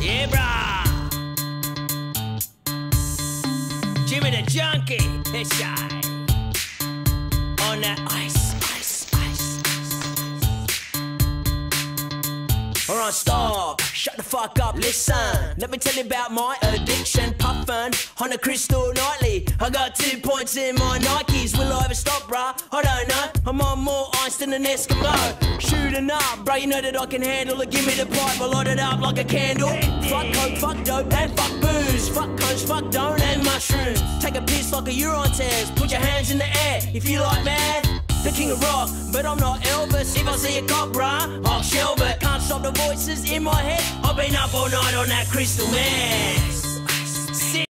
Yeah, brah. Jimmy the Junkie, this side. On the ice, ice, ice, ice. Or on stop. Shut the fuck up, listen. Let me tell you about my addiction. Puffin on a crystal nightly. I got two points in my Nikes. Will I ever stop, bruh? I don't know. I'm on more ice than an Eskimo. Shooting up, bruh. You know that I can handle it. Give me the pipe, I'll light it up like a candle. Fuck coke, fuck dope, and fuck booze. Fuck coach, fuck don't, and mushrooms. Take a piss like a urine test. Put your hands in the air if you like mad the king of rock, but I'm not Elvis. If I see a cop, bruh, I'll shelve it. Can't stop the voices in my head. I've been up all night on that crystal mess.